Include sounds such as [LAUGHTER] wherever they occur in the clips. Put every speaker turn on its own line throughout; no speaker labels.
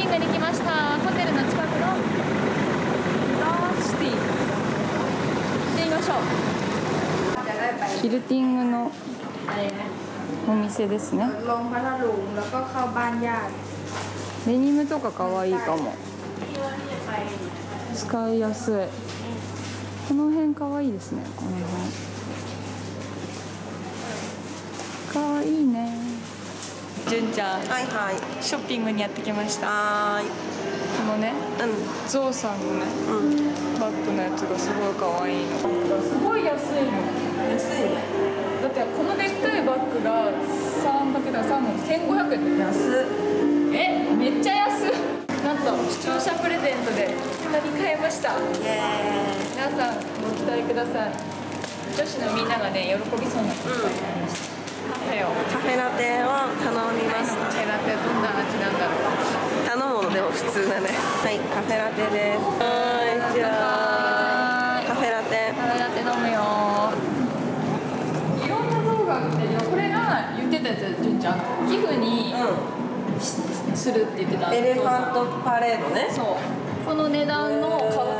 ティングに来ました。ホテルの近くのラーシティ。行ってみましょう。キルティングのお店ですね。デニムとか可愛いかも。使いやすい。この辺可愛いですね。この辺。可愛いね。純ちゃん
はいはい。
ショッピングにやってきました。
はーい。
このね
う
ゾウさんのね
んうん。
バッグのやつがすごい可愛いの。すごい安いの。
安いね。
だってこのでっかいバッグが 3×3 の1500円
安っ。
えめっちゃ安いなんと視聴者プレゼントで2人買いました。皆さんご期待ください。女子のみんながね喜びそうなことがありましたカフェ
ラテを頼みまし
カ
た
フェラテどんな味なんだろう。
頼むのでも普通だね。はい。カフェラテです。はーいじゃあカフェラテ。
カフェラテ飲むよ。いろんな動画あってこれが言ってたやつ純ちゃん。寄付に
う
するって言ってた。
んエレファントパレードね。
そう。この値段の買うと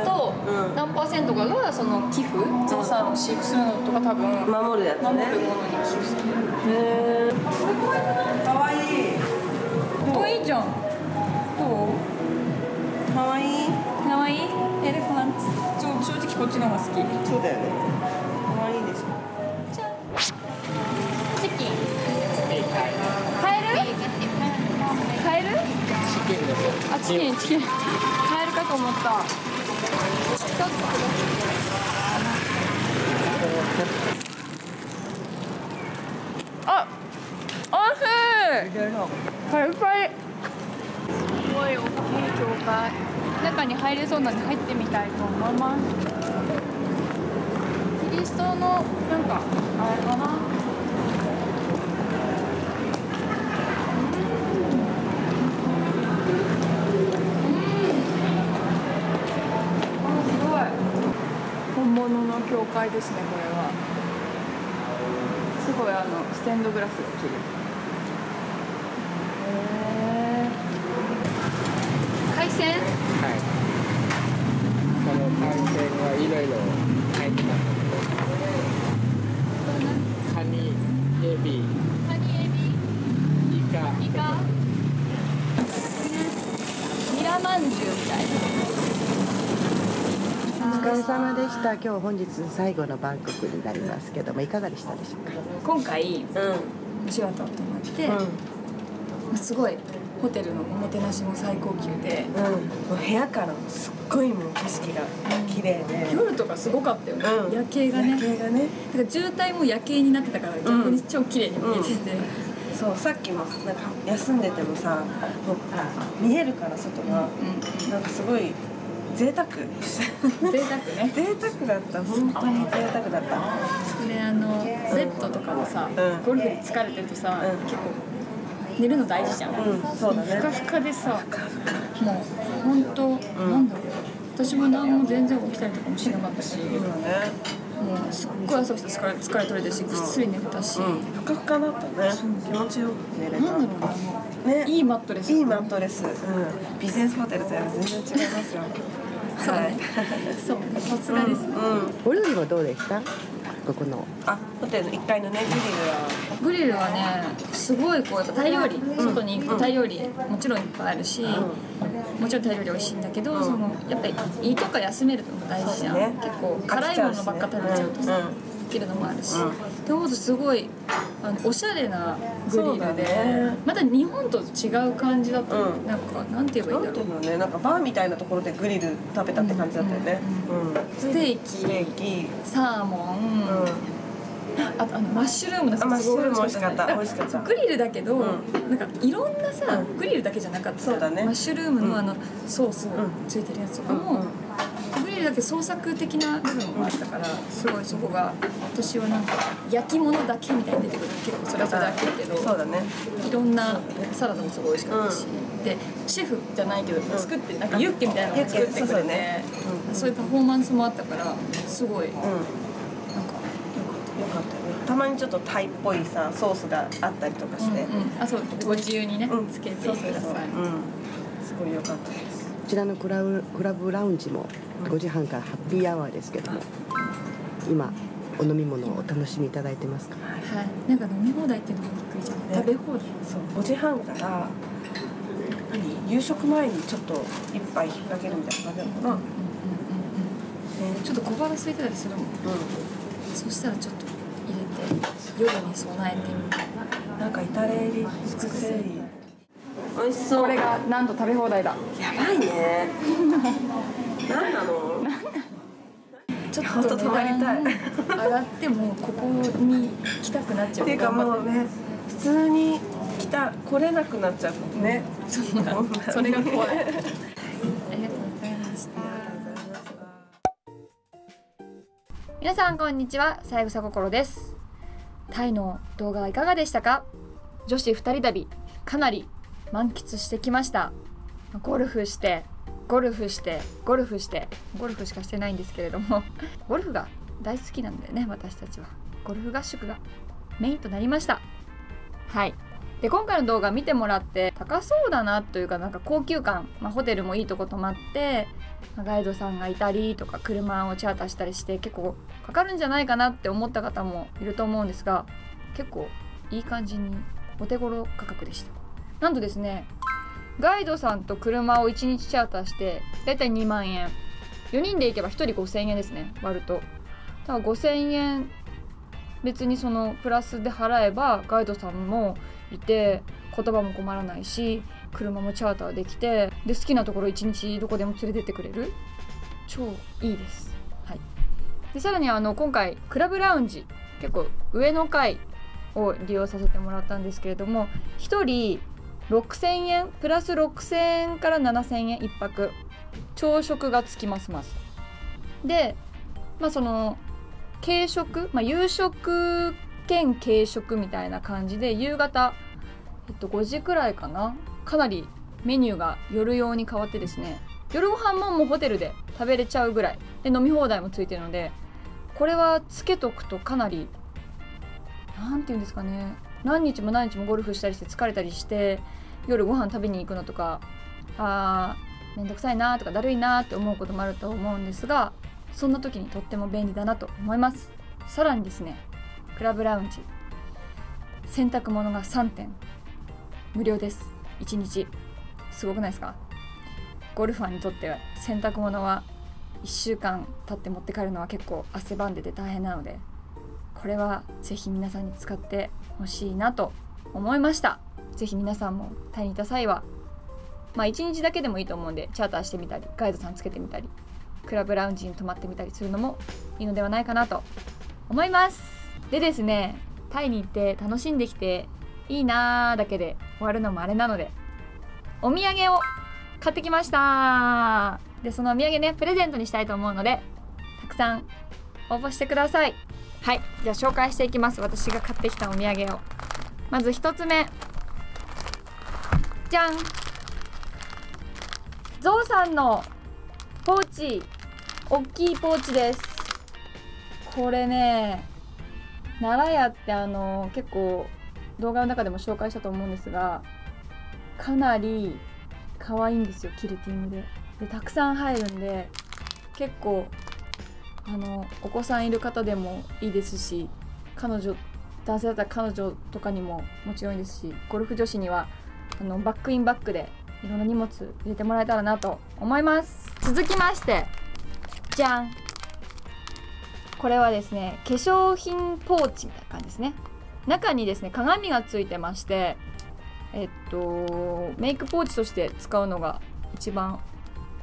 うん。
何パーセントかがその寄付？ゾウさんを飼育するのとか多分
守るやつ
守
ね
るものに寄付する。
へえかわいい。
おいいじゃん。どう？
かわいい。
かわいい？エレファント正直こっちの方が好き。
そうだよね。かわいいでしょ。
じゃあチキン。買える買えるあチキンチキン。買えるかと思ったあおいしいパリパリすごい大きい教会。中に入れそうなんで入ってみたいと思います。キリストのなんかですねこれは。すごいあのステンドグラスが綺麗。へー。海鮮？
はい。その海鮮はいろいろ入ってます。カニ、エビ、
カニエビ
イカ、
イカニラまんじゅうみたいな
お疲れ様でした。今日本日最後のバンコクになりますけどもいかがでしたでしょうか？
今回
う
お仕事を泊まって、
んうん。
すごいホテルのおもてなしも最高級で
うん、もう部屋からもすっごいもう景色が綺麗で、
夜とかすごかったよね、
うん。
夜景がね。
夜景がね。
だから渋滞も夜景になってたから逆に超綺麗に見えてて、
そうさっきもなんか休んでてもさもう見えるから外が、なんかすごい贅沢。
贅沢ね。
贅沢だった。本当に贅沢だった。
であの Z とかもさ、
うん。
ゴルフで疲れてるとさ、
うん。
結構寝るの大事じゃん、
うんそうだね。
ふかふかでさもう本当、なんだろう。私も何も全然起きたりとかもしなかったし、
今ね。
もうすっごい朝起きて疲れ疲れ取れたしぐっすり寝れたし、
うん。ふかふかだったね。気持ちよく寝れた。
なんだろう
ね
いいマットレス。
いいマットレス、うん、ビジネスホテルとやる全然違いますよ
そうね。そうね。さすがですね、
うん。
お料理もどうでした？ここの。
あホテルの1階のねグリルは。
グリルはねすごいこうやっぱタイ料理、外に行くとタイ料理もちろんいっぱいあるし、もちろんタイ料理美味しいんだけど、そのやっぱり胃とか休めるのも大事じゃん、結構辛いものばっか食べちゃうとさ、
うん。
できるのもあるし、で思うとすごいあのおしゃれなグリルで、
ね。
また日本と違う感じだった、
うん。
なんかなんて言えばいいんだろう。
なんね。なんかバーみたいなところでグリル食べたって感じだったよね。うん、
ステー
ステー
キ。
キ
サーモン、
うん。
あとあのマッシュルームの
あマッシュルーム美味しかった
ね。
美味しかった。
グリルだけど、
ん。
なんかいろんなさ、グリルだけじゃなかった。
そうだね。
マッシュルームのあのソース
ん
ついてるやつとかも、
うん
グリルだけ創作的な部分もあったからすごいそこが私はなんか焼き物だけみたいに出てくる結構それはそれだけだけど
そうだね。
いろんなサラダもすごい美味しかったし、でシェフじゃないけど作ってなんかユッケみたいなのも作ってくれて、
うそうね
そういうパフォーマンスもあったからすごいなん。か
うん
良かった。
よかったよね。たまにちょっとタイっぽいさソースがあったりとかして、
うんうん、あそうご自由にね、
うん。
つけてください。
うん。すごい良かったです。
こちらのクラブクラブラウンジも5時半からハッピーアワーですけども今お飲み物をお楽しみいただいてますか？
はい。なんか飲み放題っていうのがびっくりじゃん、
ね
食べ放題。
そう。5時半から何夕食前にちょっと一杯引っ掛けるみたいな感じなのかな、ね
ちょっと小腹空いてたりするもん。
う
そしたらちょっと入れて夜に備えてみたい
ん、なんか至れり尽くせり美味しそう。
これがなんと食べ放題だ。
やばいね。何なの？
ちょっ
と泊まりたい
上がってもここに来たくなっちゃう。
っていうかもうね普通に来た来れなくなっちゃうね。
そそれが怖い。ありがとうございました皆さんこんにちは。三枝心です。タイの動画はいかがでしたか？女子二人旅かなり満喫してきました。ゴルフしてゴルフしてゴルフしてゴルフしかしてないんですけれども [LAUGHS] ゴルフが大好きなんだよね私たちは。ゴルフ合宿がメインとなりました。はい。で今回の動画見てもらって高そうだなというかなんか高級感、まあ、ホテルもいいとこ泊まって、まあガイドさんがいたりとか車をチャーターしたりして結構かかるんじゃないかなって思った方もいると思うんですが結構いい感じにお手頃価格でした。なんとですねガイドさんと車を1日チャーターしてだいたい2万円。4人で行けば1人5000円ですね割ると。だから5000円別にそのプラスで払えばガイドさんもいて言葉も困らないし車もチャーターできてで好きなところ一日どこでも連れてってくれる。超いいです、はい、でさらにあの今回クラブラウンジ。結構上の階を利用させてもらったんですけれども1人6000円プラス6000円から7000円1泊。朝食がつきますますでまあその軽食、まあ、夕食兼軽食みたいな感じで夕方、えっと、5時くらいかな。かなりメニューが夜用に変わってですね。夜ご飯ももうホテルで食べれちゃうぐらい。で飲み放題もついてるのでこれはつけとくとかなりなんて言うんですかね。何日も何日もゴルフしたりして疲れたりして夜ご飯食べに行くのとかあーめんどくさいなとかだるいなって思うこともあると思うんですがそんな時にとっても便利だなと思います。さらにですねクラブラウンジ。洗濯物が3点無料です。1日。すごくないですか？ゴルファーにとっては洗濯物は1週間経って持って帰るのは結構汗ばんでて大変なのでこれはぜひ皆さんに使ってほしいなと思いました。ぜひ皆さんもタイにいた際はまあ1日だけでもいいと思うんでチャーターしてみたりガイドさんつけてみたりクラブラウンジに泊まってみたりするのもいいのではないかなと思います。でですねタイに行って楽しんできていいなーだけで終わるのもあれなのでお土産を買ってきました。でそのお土産ねプレゼントにしたいと思うのでたくさん応募してください。はいじゃあ紹介していきます。私が買ってきたお土産を。まず1つ目。じゃん。ゾウさんのポーチ大きいポーチです。これね奈良屋ってあの結構動画の中でも紹介したと思うんですがかなり可愛いんですよキルティングで。でたくさん入るんで結構あのお子さんいる方でもいいですし彼女男性だったら彼女とかにももちろんいいですしゴルフ女子にはあのバックインバックでいろんな荷物入れてもらえたらなと思います。続きましてじゃん。これはですね化粧品ポーチみたいな感じですね。中にですね鏡がついてましてえっとメイクポーチとして使うのが一番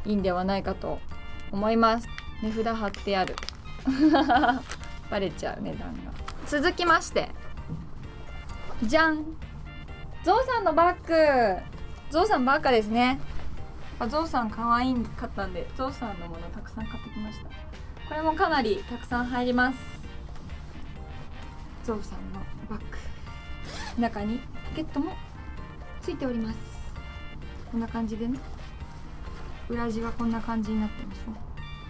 いいんではないかと思います。値札貼ってある。[LAUGHS] バレちゃう値段が。続きましてじゃん。ゾウさんのバッグ。ゾウさんばっかですね。あゾウさん可愛いかったんでゾウさんのものたくさん買ってきました。これもかなりたくさん入ります。ゾウさんのバッグ。中にポケットもついております。こんな感じでね。裏地はこんな感じになってますね。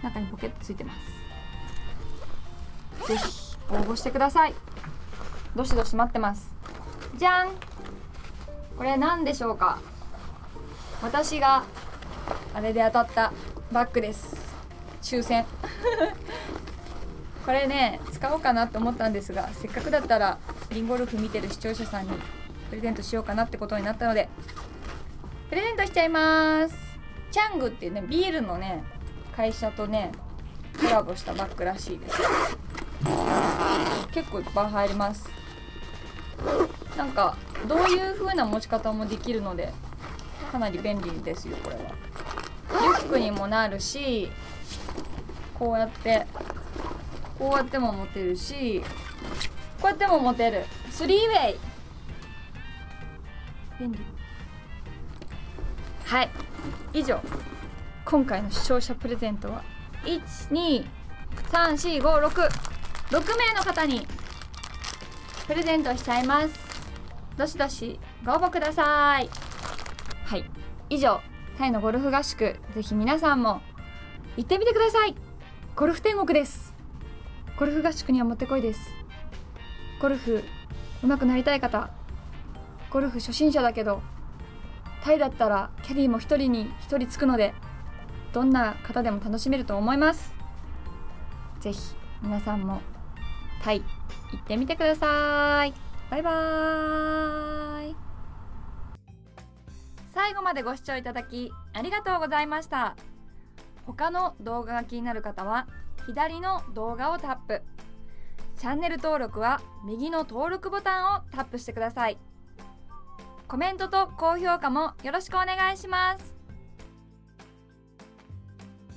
中にポケットついてます。ぜひ応募してください。どしどし待ってます。じゃん。これ何でしょうか？私があれで当たったバッグです。抽選。[LAUGHS] これね使おうかなと思ったんですがせっかくだったらリンゴルフ見てる視聴者さんにプレゼントしようかなってことになったのでプレゼントしちゃいます。チャングっていうねビールのね会社とねコラボしたバッグらしいです。結構いっぱい入ります。なんかどういう風な持ち方もできるのでかなり便利ですよこれは。リュックにもなるしこうやってこうやっても持てるしこうやっても持てる。スリーウェイ。便利。はい。以上。今回の視聴者プレゼントは1234566名の方にプレゼントしちゃいます。どしどしご応募ください。はい。以上タイのゴルフ合宿。ぜひ皆さんも行ってみてください。ゴルフ天国です。ゴルフ合宿にはもってこいです。ゴルフ上手くなりたい方。ゴルフ初心者だけどタイだったらキャディーも1人に1人つくのでどんな方でも楽しめると思います。ぜひ皆さんもタイ行ってみてください。バイバーイ。最後までご視聴いただきありがとうございました。他の動画が気になる方は左の動画をタップ。チャンネル登録は右の登録ボタンをタップしてください。コメントと高評価もよろしくお願いします。